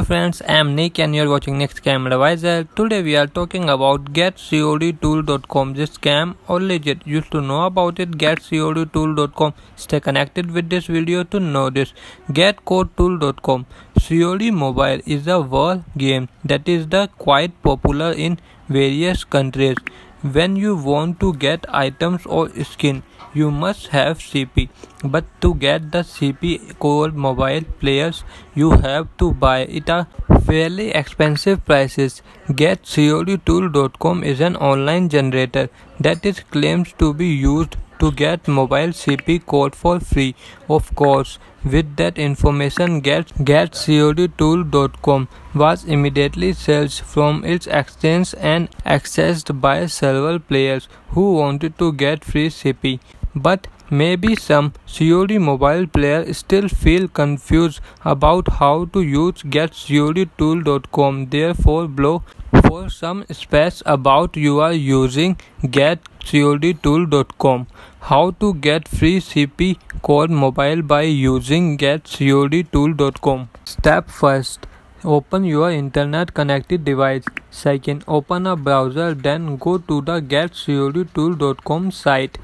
Hello friends, I am Nick and you are watching Next Scam Advisor. Today we are talking about GetCODTool.com. This scam or legit? Used to know about it? GetCODTool.com. Stay connected with this video to know this. GetCodeTool.com. COD Mobile is a war game that is the quite popular in various countries. When you want to get items or skin, you must have CP. But to get the CP COD mobile players, you have to buy it at fairly expensive prices. GetCODTool.com is an online generator that is claims to be used to get mobile CP code for free. Of course, with that information, get GetCODTool.com was immediately searched from its exchange and accessed by several players who wanted to get free CP. But maybe some COD mobile players still feel confused about how to use GetCODTool.com. Therefore, blow for some space about you are using getcodtool.com how to get free cp cod mobile by using getcodtool.com step first open your internet connected device. Second open a browser then go to the getcodtool.com site.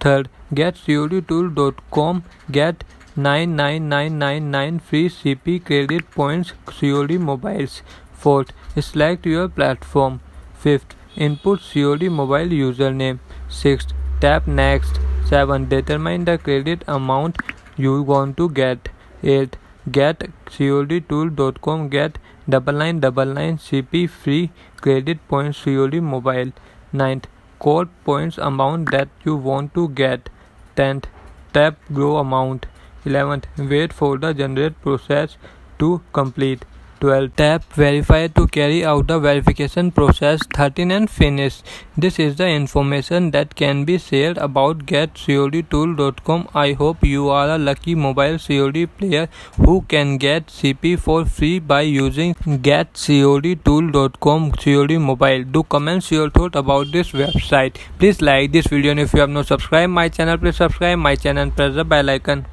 Third getcodtool.com get 99999 free cp credit points cod mobiles Fourth, select your platform. Fifth, input COD mobile username. Sixth, tap next. Seven, determine the credit amount you want to get. Eighth, get CODtool.com get double nine double nine CP free credit points COD mobile. Ninth, code points amount that you want to get. Tenth, tap grow amount. Eleventh, wait for the generate process to complete. 12 tap verify to carry out the verification process 13 and finish. This is the information that can be shared about getcodtool.com i hope you are a lucky mobile cod player who can get cp for free by using getcodtool.com cod mobile. Do comments your thought about this website. Please like this video and if you have not subscribed my channel please subscribe my channel and press the bell icon